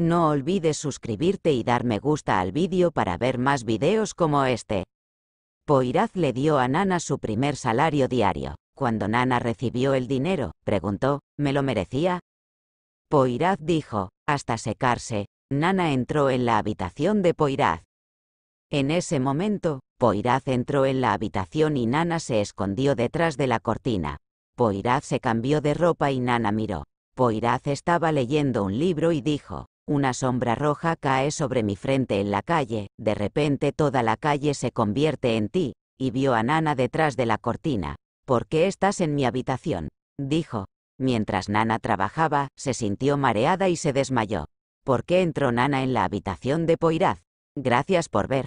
No olvides suscribirte y dar me gusta al vídeo para ver más videos como este. Poiraz le dio a Nana su primer salario diario. Cuando Nana recibió el dinero, preguntó, ¿me lo merecía? Poiraz dijo, hasta secarse. Nana entró en la habitación de Poiraz. En ese momento, Poiraz entró en la habitación y Nana se escondió detrás de la cortina. Poiraz se cambió de ropa y Nana miró. Poiraz estaba leyendo un libro y dijo, una sombra roja cae sobre mi frente en la calle, de repente toda la calle se convierte en ti, y vio a Nana detrás de la cortina. ¿Por qué estás en mi habitación? dijo. Mientras Nana trabajaba, se sintió mareada y se desmayó. ¿Por qué entró Nana en la habitación de Poiraz? Gracias por ver.